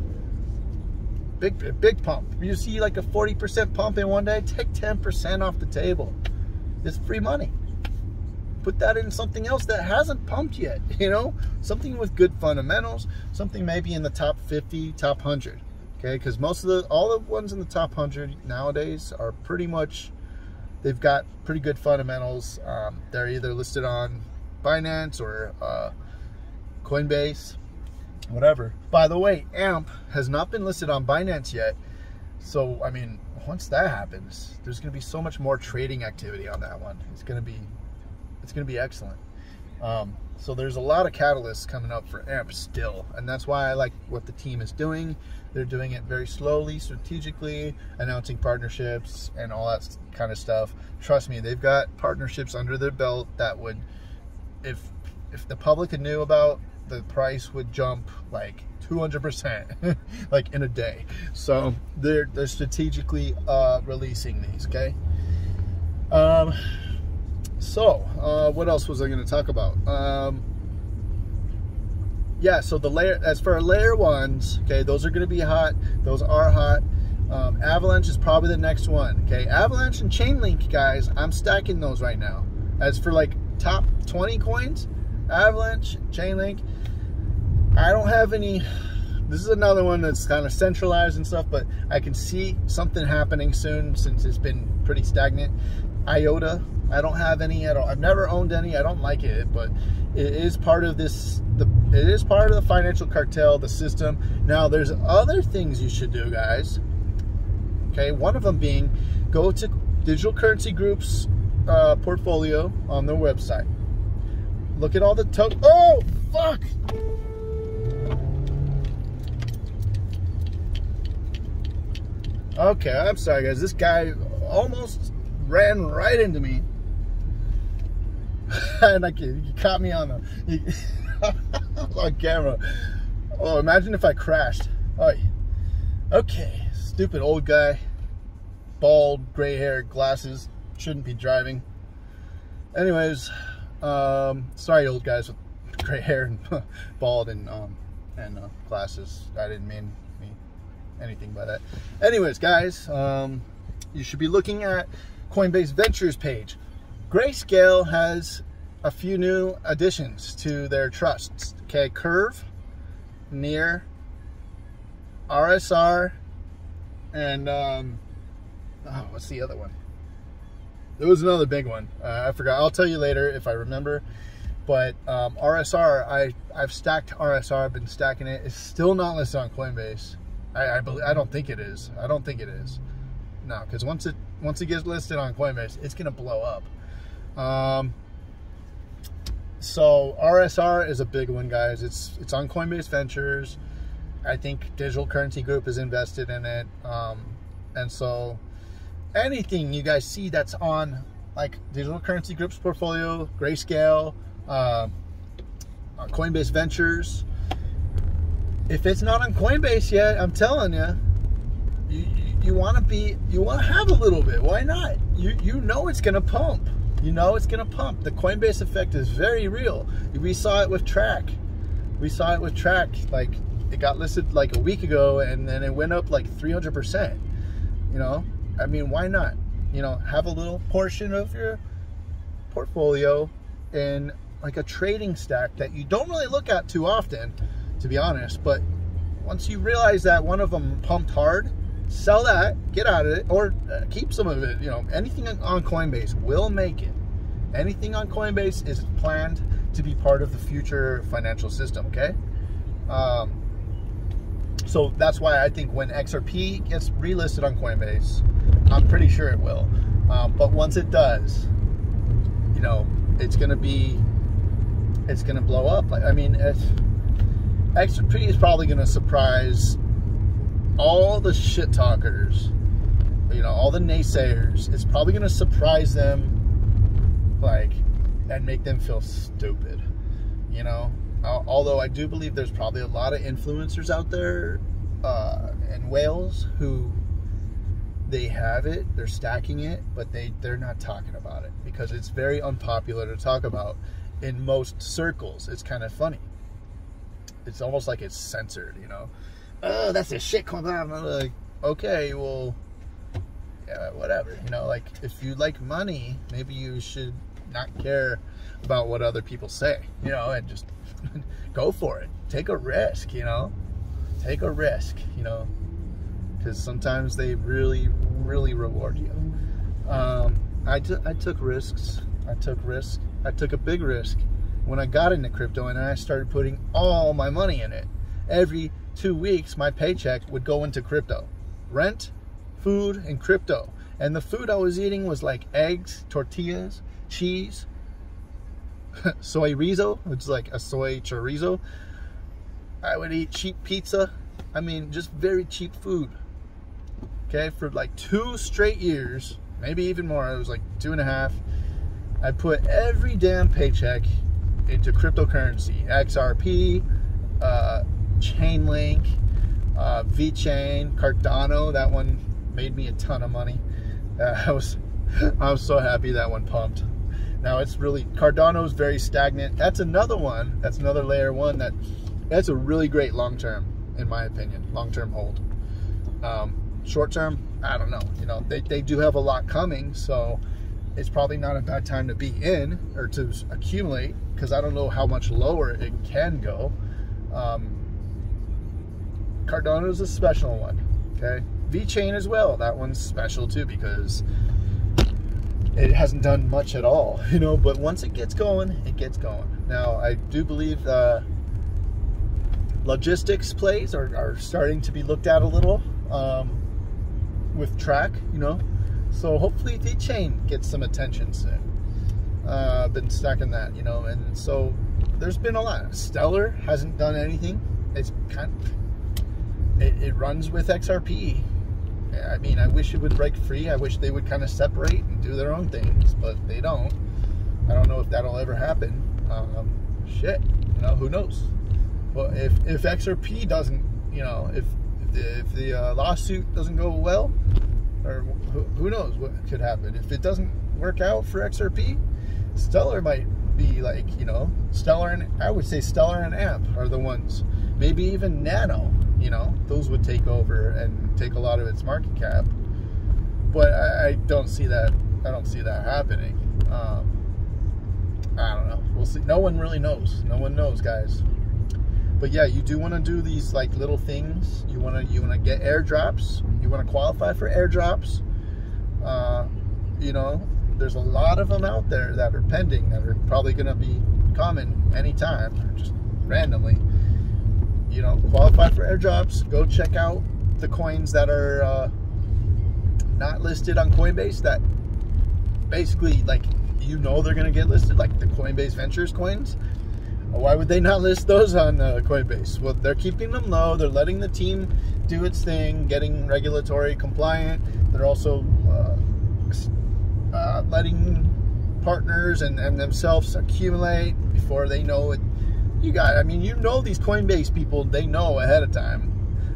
Big big pump. You see like a 40% pump in one day? Take 10% off the table. It's free money. Put that in something else that hasn't pumped yet you know? Something with good fundamentals. Something maybe in the top 50 top 100 okay? Because most of the all the ones in the top 100 nowadays are pretty much they've got pretty good fundamentals um, they're either listed on Binance or uh, Coinbase, whatever. By the way, AMP has not been listed on Binance yet. So, I mean, once that happens, there's going to be so much more trading activity on that one. It's going to be, it's going to be excellent. Um, so there's a lot of catalysts coming up for AMP still, and that's why I like what the team is doing. They're doing it very slowly, strategically, announcing partnerships and all that kind of stuff. Trust me, they've got partnerships under their belt that would if if the public knew about the price would jump like 200% like in a day so they're they're strategically uh, releasing these okay um so uh, what else was I going to talk about um yeah so the layer as for layer ones okay those are going to be hot those are hot um, Avalanche is probably the next one okay Avalanche and Chainlink guys I'm stacking those right now as for like top 20 coins, Avalanche, Chainlink. I don't have any, this is another one that's kind of centralized and stuff, but I can see something happening soon since it's been pretty stagnant. IOTA, I don't have any at all. I've never owned any. I don't like it, but it is part of this, the, it is part of the financial cartel, the system. Now, there's other things you should do, guys. Okay, one of them being go to Digital Currency Group's uh, portfolio on their website. Look at all the to- Oh, fuck! Okay, I'm sorry, guys. This guy almost ran right into me. And I, he caught me on the he, on camera. Oh, imagine if I crashed. Oh, okay, stupid old guy, bald, gray hair, glasses, shouldn't be driving. Anyways, um, sorry, old guys with gray hair and bald and um, and uh, glasses. I didn't mean me anything by that. Anyways, guys, um, you should be looking at Coinbase Ventures page. Grayscale has a few new additions to their trusts. Okay, Curve, Near, RSR, and um, oh, what's the other one? There was another big one. Uh, I forgot. I'll tell you later if I remember. But um, RSR, I I've stacked RSR. I've been stacking it. It's still not listed on Coinbase. I I, believe, I don't think it is. I don't think it is. No, because once it once it gets listed on Coinbase, it's gonna blow up. Um, so RSR is a big one, guys. It's it's on Coinbase Ventures. I think Digital Currency Group is invested in it, um, and so anything you guys see that's on like Digital Currency Group's portfolio, Grayscale, uh, Coinbase Ventures. If it's not on Coinbase yet, I'm telling you, you you want to be you want to have a little bit. Why not? You you know it's gonna pump. You know it's gonna pump. The Coinbase effect is very real. We saw it with TRAC. We saw it with TRAC. Like it got listed like a week ago, and then it went up like 300 percent. You know, I mean, why not? You know, have a little portion of your portfolio in like a trading stack that you don't really look at too often, to be honest. But once you realize that one of them pumped hard, sell that, get out of it, or uh, keep some of it. You know, anything on Coinbase will make it. Anything on Coinbase is planned to be part of the future financial system. Okay. Um, so that's why I think when XRP gets relisted on Coinbase, I'm pretty sure it will. Um, but once it does, you know, it's gonna be, it's gonna blow up. I mean, XRP is probably gonna surprise all the shit talkers, you know, all the naysayers. It's probably gonna surprise them, like, and make them feel stupid, you know. Although I do believe there's probably a lot of influencers out there uh, in whales who they have it, they're stacking it, but they they're not talking about it because it's very unpopular to talk about in most circles. It's kind of funny. It's almost like it's censored, you know. Oh, that's a shit coin. Like, okay, well, yeah, whatever. You know, like if you like money, maybe you should not care about what other people say, you know, and just go for it. Take a risk, you know. Take a risk, you know, because sometimes they really, really reward you. Um, I, I took risks. I took risks. I took a big risk when I got into crypto and I started putting all my money in it. Every two weeks, my paycheck would go into crypto rent, food, and crypto. And the food I was eating was like eggs, tortillas, cheese, soy rizo, which is like a soy chorizo. I would eat cheap pizza. I mean, just very cheap food. Okay, for like two straight years, maybe even more. It was like two and a half. I put every damn paycheck into cryptocurrency, XRP, uh, Chainlink, uh, VeChain, Cardano. That one made me a ton of money. Uh, I was, I was so happy that one pumped. Now it's really Cardano is very stagnant. That's another one. That's another layer one that that's a really great long term, in my opinion, long term hold. Um, short term, I don't know. You know, they, they do have a lot coming, so it's probably not a bad time to be in or to accumulate because I don't know how much lower it can go. Um, Cardano is a special one. Okay, VeChain as well. That one's special too because it hasn't done much at all, you know. But once it gets going, it gets going. Now, I do believe the logistics plays are, are starting to be looked at a little um, with TRAC, you know. So hopefully VeChain gets some attention soon. Uh, been stacking that, you know, and so there's been a lot. Stellar hasn't done anything. It's kind of, it, it runs with XRP. I mean, I wish it would break free. I wish they would kind of separate and do their own things, but they don't. I don't know if that'll ever happen. Um, shit, you know, who knows? Well, if if XRP doesn't, you know, if if the, if the uh, lawsuit doesn't go well, or who, who knows what could happen. If it doesn't work out for XRP, Stellar might be like, you know, Stellar and I would say Stellar and AMP are the ones. Maybe even Nano, you know, those would take over and take a lot of its market cap. But I, I don't see that. I don't see that happening. Um, I don't know. We'll see. No one really knows. No one knows, guys. But yeah, you do want to do these like little things. You want to you want to get airdrops. You want to qualify for airdrops. Uh, you know, there's a lot of them out there that are pending that are probably going to be coming anytime just randomly. You know, qualify for airdrops. Go check out the coins that are uh, not listed on Coinbase that basically like you know they're going to get listed, like the Coinbase Ventures coins. Why would they not list those on uh, Coinbase? Well, they're keeping them low. They're letting the team do its thing, getting regulatory compliant. They're also uh, uh, letting partners and, and themselves accumulate before they know it. You got, I mean, you know these Coinbase people, they know ahead of time.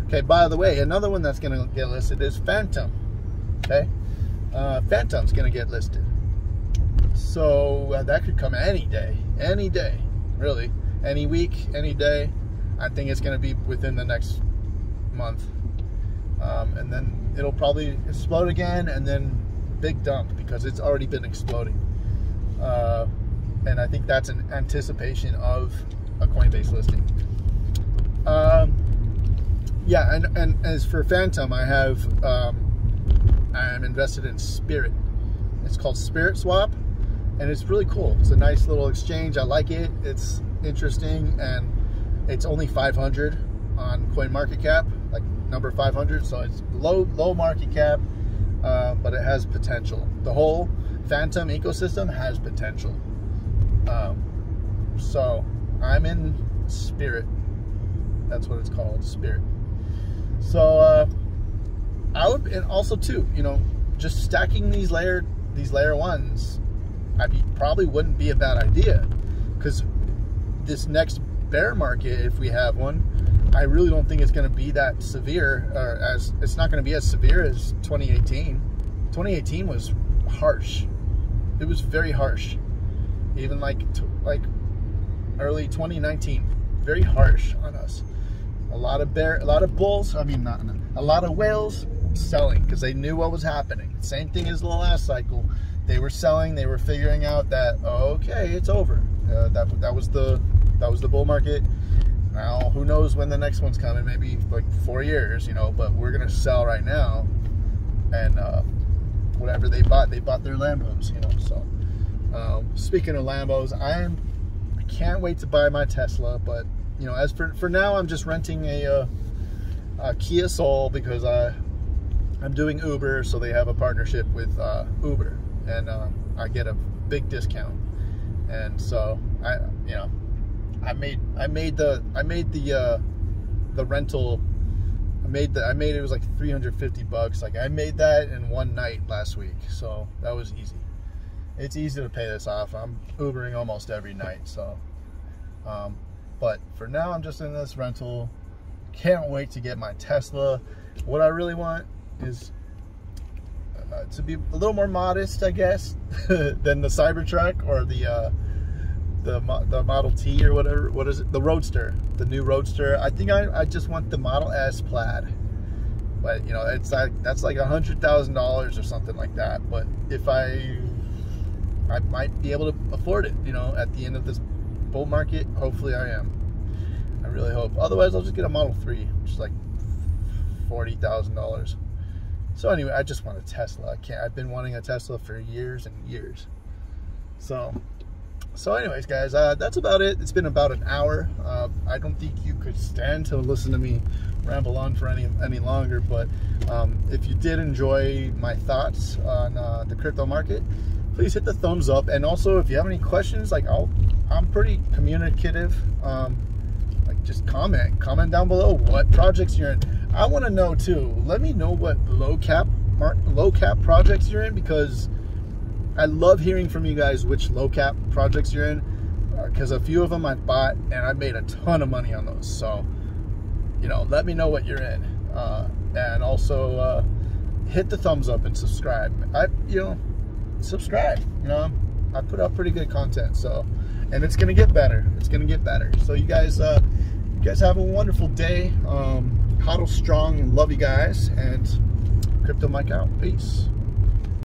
Okay, by the way, another one that's going to get listed is Fantom. Okay, uh, Fantom's going to get listed. So uh, that could come any day, any day, really, any week, any day. I think it's going to be within the next month, um, and then it'll probably explode again, and then big dump because it's already been exploding. Uh, and I think that's an anticipation of a Coinbase listing. Um, yeah, and, and as for Fantom, I have um, I'm invested in Spirit. It's called Spirit Swap and it's really cool. It's a nice little exchange. I like it. It's interesting, and it's only 500 on CoinMarketCap, like number 500. So it's low low market cap, uh, but it has potential. The whole Fantom ecosystem has potential. Um, so I'm in Spirit. That's what it's called, Spirit. So uh, I would, and also too, you know, just stacking these layer these layer ones I mean, probably wouldn't be a bad idea because this next bear market, if we have one, I really don't think it's going to be that severe, or as it's not going to be as severe as 2018. 2018 was harsh. It was very harsh. Even like like early 2019, very harsh on us. A lot of bear, a lot of bulls. I mean, not a lot of whales selling because they knew what was happening. Same thing as the last cycle they were selling. They were figuring out that okay, it's over. Uh, that that was the that was the bull market. Now who knows when the next one's coming? Maybe like four years, you know. But we're gonna sell right now, and uh, whatever they bought, they bought their Lambos, you know. So um, speaking of Lambos, I am can't wait to buy my Tesla. But you know, as for for now, I'm just renting a, uh, a Kia Soul because I I'm doing Uber, so they have a partnership with uh, Uber and um, I get a big discount. And so I, you know, I made I made the I made the uh, the rental. I made the I made it was like 350 bucks. Like I made that in one night last week, so that was easy. It's easy to pay this off. I'm Ubering almost every night, so. Um, but for now, I'm just in this rental. Can't wait to get my Tesla. What I really want is uh, to be a little more modest, I guess, than the Cybertruck or the uh, the the Model T or whatever. What is it? The Roadster, the new Roadster. I think I, I just want the Model S Plaid, but you know it's like that's like a hundred thousand dollars or something like that. But if I I might be able to afford it, you know, at the end of this bull market. Hopefully, I am. I really hope. Otherwise, I'll just get a Model Three, which is like forty thousand dollars. So anyway, I just want a Tesla. I can't. I've been wanting a Tesla for years and years. So, so anyways, guys, uh, that's about it. It's been about an hour. Uh, I don't think you could stand to listen to me ramble on for any any longer. But um, if you did enjoy my thoughts on uh, the crypto market, please hit the thumbs up. And also, if you have any questions, like I'll, I'm pretty communicative. Um, like just comment, comment down below what projects you're in. I want to know too. Let me know what low cap, low cap projects you're in because I love hearing from you guys which low cap projects you're in because uh, a few of them I've bought and I made a ton of money on those. So, you know, let me know what you're in. Uh, and also uh, hit the thumbs up and subscribe. I, you know, subscribe. You know, I put out pretty good content. So, and it's gonna get better. It's gonna get better. So you guys, uh, you guys have a wonderful day. Um, hodl strong and love you guys. And Crypto Mike out. Peace.